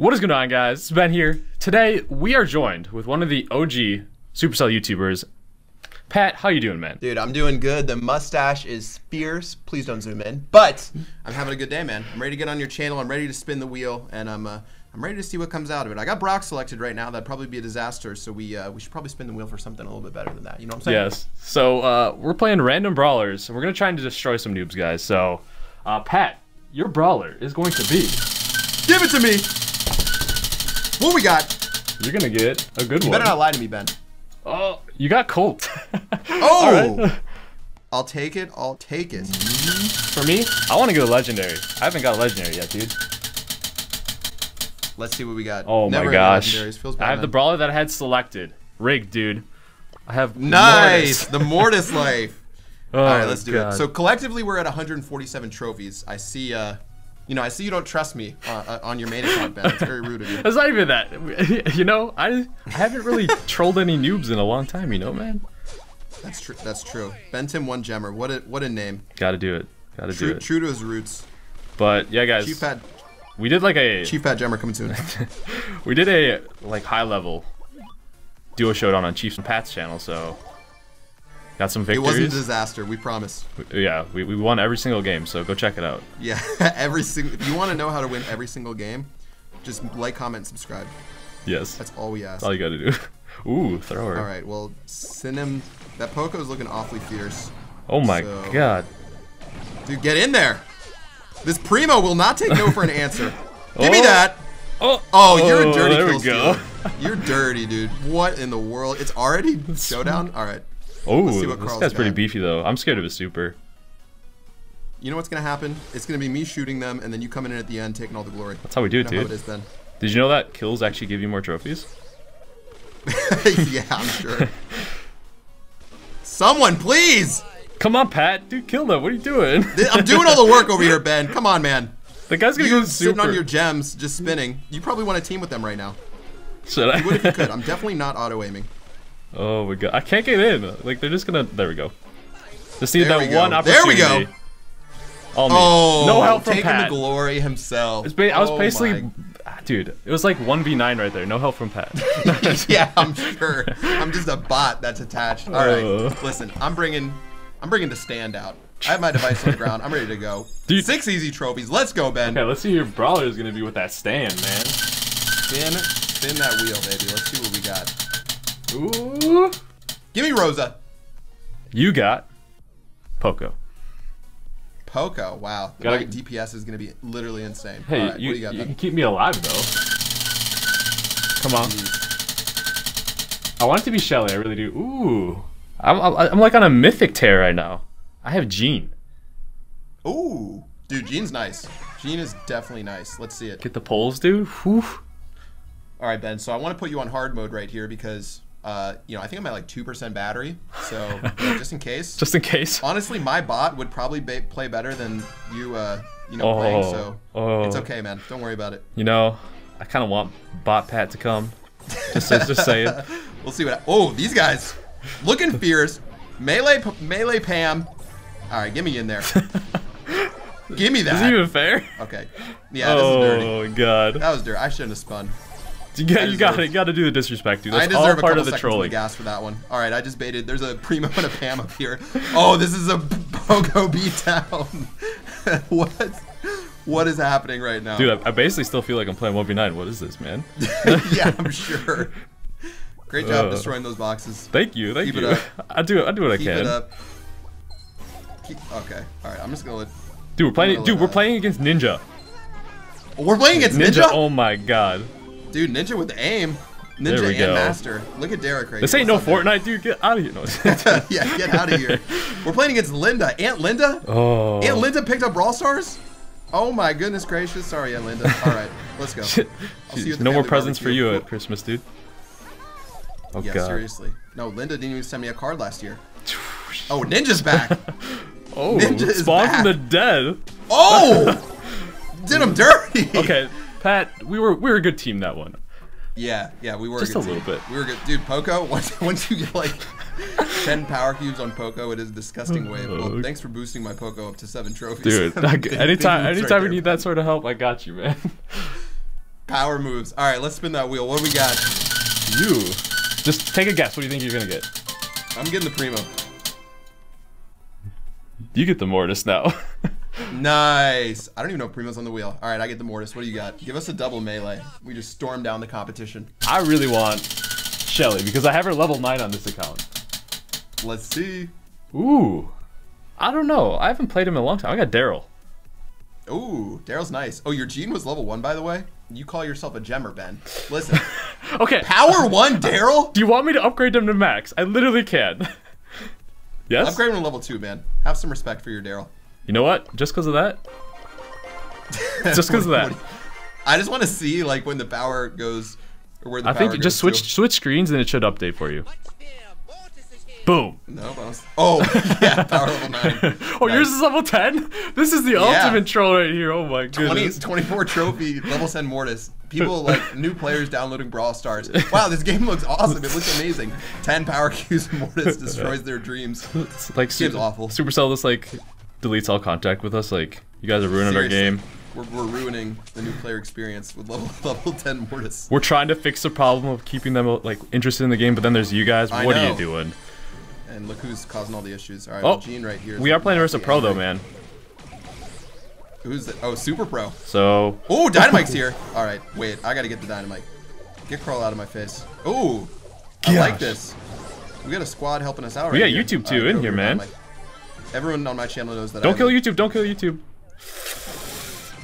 What is going on, guys? It's Ben here. Today, we are joined with one of the OG Supercell YouTubers. Pat, how you doing, man? Dude, I'm doing good. The mustache is fierce. Please don't zoom in. But I'm having a good day, man. I'm ready to get on your channel. I'm ready to spin the wheel, and I'm uh, I'm ready to see what comes out of it. I got Brock selected right now. That'd probably be a disaster. So we uh, we should probably spin the wheel for something a little bit better than that. You know what I'm saying? Yes. So, uh, we're playing random brawlers, and we're going to try and destroy some noobs, guys. So, uh, Pat, your brawler is going to be. Give it to me. What we got? You're going to get a good You one. better not lie to me, Ben. Oh, you got Colt. Oh! Right. I'll take it. I'll take it. For me, I want to a legendary. I haven't got a legendary yet, dude. Let's see what we got. Oh Never my gosh. Feels bad, I have the brawler that I had selected. Rigged, dude. I have Nice. Mortis. the Mortis life. Oh, All right, let's do God. it. So collectively, we're at 147 trophies. I see. Uh, you know, I see you don't trust me uh, uh, on your main account, Ben. It's very rude of you. It's not even that. You know, I I haven't really trolled any noobs in a long time. You know, man. That's true. That's true. Ben Tim one gemmer. What a what a name. Got to do it. Got to do True, it. true to his roots. But yeah, guys, Chief Pat we did like a Chief Pat Gemmer coming soon. we did a like high level duo showdown on Chiefs and Pat's channel. So got some victories. it wasn't a disaster. We promise. yeah, we, we won every single game. So go check it out. Yeah. every single. If you want to know how to win every single game, just like, comment, subscribe. Yes, That's all we ask. that's all you got to do. Ooh, thrower. All right. Well, send him. That Poco's looking awfully fierce. Oh my So- god. Dude, get in there. This Primo will not take no for an answer. Give me Oh. that. Oh, Oh, you're a oh, dirty there kill we go. You're dirty, dude. What in the world? It's already showdown. All right. Oh, this Carl's guy's pretty got. beefy though. I'm scared of his super. You know what's gonna happen? It's gonna be me shooting them, and then you coming in at the end, taking all the glory. That's how we do You it, know how it is then. Did you know that kills actually give you more trophies? yeah, I'm sure. Someone, please! Come on, Pat. Dude, kill them. What are you doing? I'm doing all the work over here, Ben. Come on, man. the guy's gonna You go sitting on your gems, just spinning. You probably want to team with them right now. Should I? You would if you could. I'm definitely not auto aiming. Oh my god. I can't get in. Like, they're just gonna. There we go. Just need There that we go. one There we go. All me. Oh, no help from taking Pat. the glory himself. It's ba- I was Oh basically. my- Ah, Dude, it was like 1v9 right there. No help from Pat. yeah, I'm sure. I'm just a bot that's attached. All right, Uh. listen. I'm bringing, I'm bringing the stand out. I have my device on the ground. I'm ready to go. Dude. Six easy trophies. Let's go, Ben. okay, let's see who your brawler is gonna be with that stand, man. Spin, spin that wheel, baby. Let's see what we got. Ooh. Give me Rosa. You got Poco. Poco. Wow. The Gotta- DPS is gonna be literally insane. Hey, All right, you, what do you got? you can keep me alive though. Come on. Jeez. I want it to be Shelly. I really do. Ooh. I'm, I'm, I'm like on a mythic tear right now. I have Gene. Ooh, dude, Gene's nice. Gene is definitely nice. Let's see it. Get the poles, dude. Whew. All right, Ben. So I want to put you on hard mode right here because, uh, you know, I think I'm at like two percent battery. So know, just in case. Just in case. Honestly, my bot would probably ba- play better than you, uh, you know, playing. Oh, So oh. it's okay, man. Don't worry about it. You know, I kind of want Bot Pat to come. Just, just saying. We'll see what. Oh, these guys, looking fierce. Melee, P- melee Pam. All right, give me in there. give me Is that. it even fair? Okay. Yeah, this is dirty. Oh god. That was dirty. I shouldn't have spun. You got, I you got deserve- to got to do the disrespect, dude. I That's deserve all a part couple of the trolling. gas for that one. All right, I just baited. There's a primo and a Pam up here. Oh, this is a Poco beatdown. what? What is happening right now? Dude, I, I basically still feel like I'm playing 1v9. What is this, man? yeah, I'm sure. Great job Uh, destroying those boxes. Thank you, thank Keep it you. up. I do, I do what I Keep can. it up. Keep, okay. All right. I'm just gonna let. Dude, we're playing. Dude, we're that- playing against Ninja. We're playing against Ninja. Ninja. Oh my god. Dude, Ninja with the aim. Ninja and go. Master. Look at Derek right This here. ain't no What's Fortnite, dude. Get out of here. No. Yeah, get out of here. We're playing against Linda. Aunt Linda. oh. Aunt Linda picked up Brawl Stars? Oh my goodness gracious. Sorry, Aunt Linda. All right, let's go. I'll see you at the no more presents for you at Christmas, dude. Oh Yeah, god. seriously. No, Linda didn't even send me a card last year. Oh, Ninja's back. Oh, Ninja spawn back. from the dead. Oh! Did him dirty. Okay, Pat, we were we were a good team that one. Yeah, yeah, we were Just good a little bit. We were good, dude. Poco. Once, once you get like ten power cubes on Poco, it is a disgusting wave. Well, thanks for boosting my Poco up to seven trophies, Dude, Big- like, big anytime right anytime we there. need that sort of help, I got you, man. power moves. All right, let's spin that wheel. What do we got? You. Just take a guess. What do you think you're gonna get? I'm getting the primo. You get the mortis now. Nice. I don't even know if primo's on the wheel. All right, I get the mortis. What do you got? Give us a double melee. We just storm down the competition. I really want Shelly because I have her level 9 on this account. Let's see. Ooh. I don't know. I haven't played him in a long time. I got Darryl. Ooh, Darryl's nice. Oh, your Gene was level one, by the way. You call yourself a gemmer, Ben. Listen, Okay. power one, Darryl. Do you want me to upgrade him to max? I literally can. yes? Upgrade him to level two, man. Have some respect for your Darryl. You know what? Just because of that? Just because of that. I just want to see like when the power goes, or where the I power think just goes switch switch screens and it should update for you. Boom. No, but was- oh yeah, power level nine. Oh, yours is level 10? This is the ultimate troll right here. Oh my 20, goodness. 24 trophy, level 10 Mortis. People like new players downloading Brawl Stars. Wow, this game looks awesome. It looks amazing. 10 power cubes Mortis destroys their dreams. It's like Game's Super, awful. Supercell just like deletes all contact with us. Like you guys are ruining our game. We're, we're ruining the new player experience with level level 10 Mortis. We're trying to fix the problem of keeping them like interested in the game, but then there's you guys. I what are you doing? And look who's causing all the issues. All right, Oh, Gene right here. We are playing versus pro though, man. Who's that? oh Super Pro? So Oh, Dynamike's here. All right, wait, I gotta get the Dynamike. Get Crow out of my face. Oh, I like this. We got a squad helping us out. We right got here. YouTube too right, in here, man. Dynamike. Everyone on my channel knows that. don't I'm kill YouTube. Don't kill YouTube.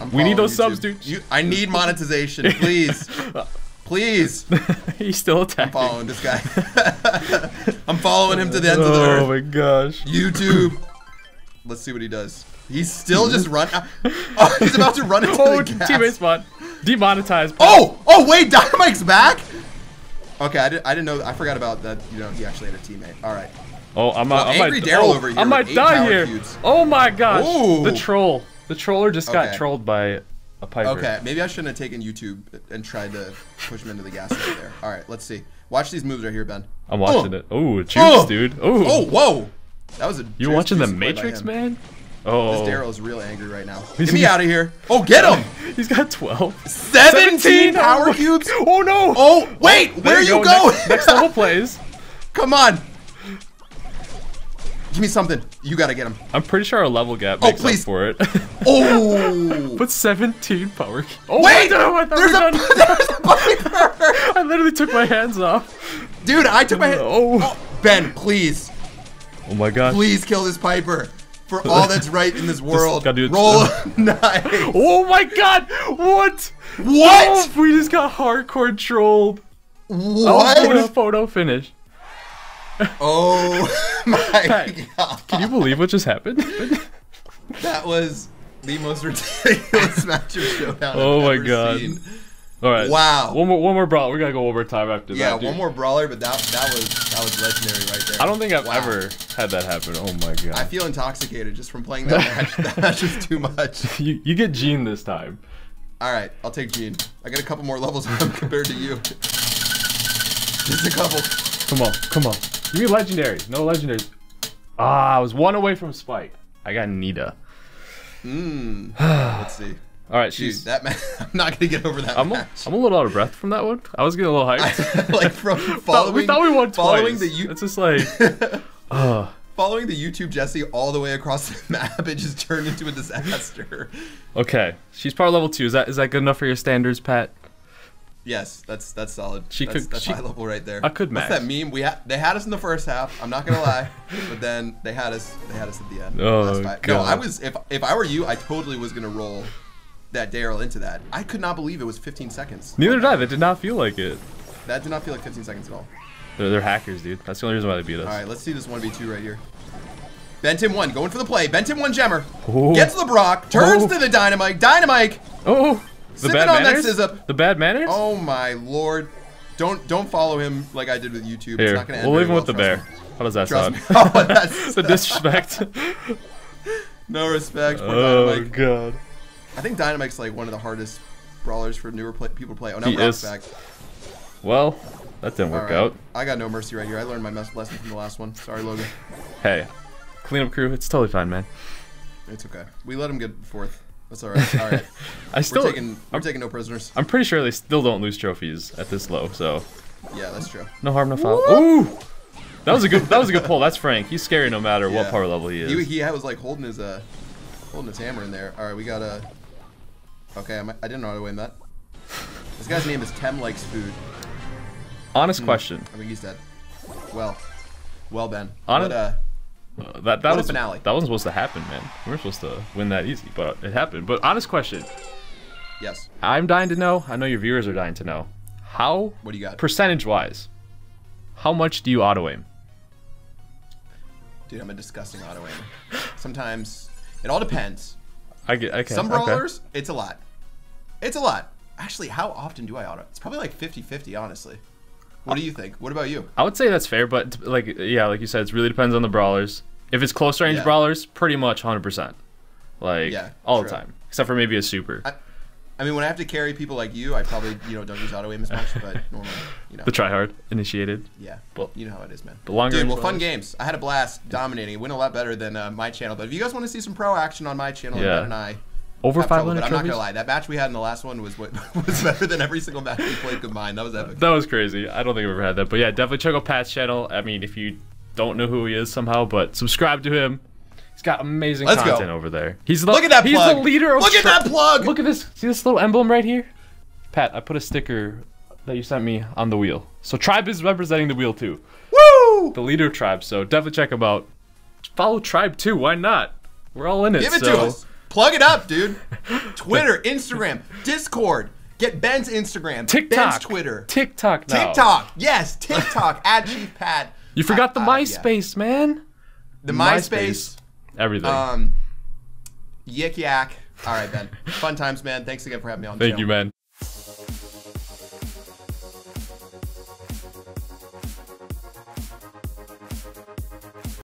I'm We need those subs, YouTube. dude. You, I need monetization, please, please. He's still attacking. I'm Following this guy. I'm following him to the ends of the oh earth. Oh my gosh. YouTube. Let's see what he does. He's still just run. Oh, he's about to run into Oh, the gas. teammate spot. Demonetized. Oh, oh wait, Dynamike's back. Okay, I, did, I didn't know. I forgot about that. You know, he actually had a teammate. All right. Oh, oh, I might, Well, I might, Darryl oh, over here I might eight die here. cubes. Oh my gosh. Ooh. The troll. The troller just got trolled by a piper. Okay, maybe I shouldn't have taken YouTube and tried to push him into the gas right there. All right, let's see. Watch these moves right here, Ben. I'm watching Oh. it. Oh, juice, Oh. dude. Oh. Oh, whoa! That was a. You watching the juicy play by Matrix, man? This Oh. Darryl is real angry right now. Get me out of here! Oh, get him! He's got 12. 17 power Oh, cubes. Oh no. Oh, wait, There where you go. going? Next, next level plays. Come on! Give me something. You gotta get him. I'm pretty sure our level gap Oh, makes please. up for it. Oh! but 17 power. Oh Wait! no, I There's a, done. there's a Piper! I literally took my hands off. Dude, I took my hand. Oh. Ben, please, Oh my god. please kill this Piper. For all that's right in this world. gotta do it- Roll a knife. Oh my god! What? What? Oh, we just got hardcore trolled. What? Oh, photo, photo finish. Oh my god. Can you believe what just happened? That was the most ridiculous match of showdown. Oh I've my God. Seen. All right. Wow. One more, one more brawl. We gotta go overtime after Yeah, that. dude. one more brawler, but that that was that was legendary right there. I don't think I've Wow. ever had that happen. Oh my god. I feel intoxicated just from playing that match. that match was too much. you, you get Gene this time. All right, I'll take Gene. I got a couple more levels compared to you. Just a couple. Come on, come on. Give me legendary. No legendaries. Ah, I was one away from Spike. I got Nita. Mmm. Let's see. All right, Dude, she's. that match. I'm not gonna get over that I'm a, match. I'm a little out of breath from that one. I was getting a little hyped. like from following. we thought we won following twice. the you, It's just like, uh, following the YouTube Jesse all the way across the map. It just turned into a disaster. okay. She's power level two. Is that is that good enough for your standards, Pat? Yes, that's that's solid. She that's, could- That's she- high level right there. I could What's max. that meme? We had they had us in the first half. I'm not gonna lie, but then they had us. They had us at the end. Oh, five. No, I was. If if I were you, I totally was gonna roll that Darryl into that. I could not believe it was 15 seconds. Neither did I. That did not feel like it. That did not feel like 15 seconds at all. They're, they're hackers, dude. That's the only reason why they beat us. All right, let's see this 1v2 right here. Benton one going for the play. Benton one Gemmer Oh. gets the Brock, turns Oh. to the Dynamike. Dynamike. Oh, the Sipping bad on that manners. scissor. The bad manners. Oh my lord! Don't don't follow him like I did with YouTube. it's Here, not gonna end we'll leave him with the bear. me. How does that Trust sound? me. Oh, that's the disrespect. no respect for oh god. I think Dynamike's like one of the hardest brawlers for newer play- people to play. Oh, now He Brock's is. back. Well, that didn't All work right. out. I got no mercy right here. I learned my lesson from the last one. Sorry, Logan. Hey, cleanup crew. It's totally fine, man. It's okay. We let him get fourth. That's all right. All right. I still. we're taking we're taking no prisoners. I'm pretty sure they still don't lose trophies at this low. So Yeah, that's true. no harm, no foul. Ooh. That was a good. That was a good pull. That's Frank. He's scary no matter what Yeah. power level he is. He, he was like holding his uh holding his hammer in there. All right, we got a. Okay, I'm, I didn't auto aim that. This guy's name is Tem likes food. Honest Hmm. question. I think he's dead. Well, well, Ben. Hon- But, uh, Uh, that that was finale. that wasn't supposed to happen, man. We weren't supposed to win that easy, but it happened. But honest question. yes. I'm dying to know. I know your viewers are dying to know. How What do you got, percentage wise? How much do you auto aim? dude? I'm a disgusting auto aim. Sometimes it all depends. I get. Okay. Some okay. brawlers, it's a lot. It's a lot. Actually, how often do I auto? It's probably like 50-50, honestly. What do you think? What about you? I would say that's fair, but like yeah, like you said, it really depends on the brawlers. If it's close range Yeah. brawlers, pretty much 100%. Like Yeah, all true. the time, except for maybe a super. I, I mean, when I have to carry people like you, I probably you know don't use auto aim as much, but normally, you know, the try hard initiated. yeah, but you know how it is, man. the longer Dude, well, fun games. I had a blast dominating. It went a lot better than uh, my channel. But if you guys want to see some pro action on my channel, Yeah. And I Over have trouble. 500 But I'm not gonna lie, that match we had in the last one was what was better than every single match we played combined. That was epic. That was crazy. I don't think I've ever had that, but yeah, definitely check out Pat's channel. I mean, if you don't know who he is somehow, but subscribe to him. He's got amazing Let's go. content over there. He's the, Look at that He's plug. the leader of. Look at that plug. Look at this. See this little emblem right here? Pat, I put a sticker that you sent me on the wheel. So Tribe is representing the wheel too. Woo! The leader of Tribe. So definitely check him out. Follow Tribe too. Why not? We're all in it. Give it so. to us. Plug it up, dude. Twitter, Instagram, Discord. Get Ben's Instagram, TikTok. Ben's Twitter, TikTok now. TikTok. Yes, TikTok at Chief Pat. You forgot the Uh, uh, yeah. MySpace, man. The MySpace. Everything. Um, Yik Yak. All right, Ben. Fun times, man. Thanks again for having me on Thank show. you, man.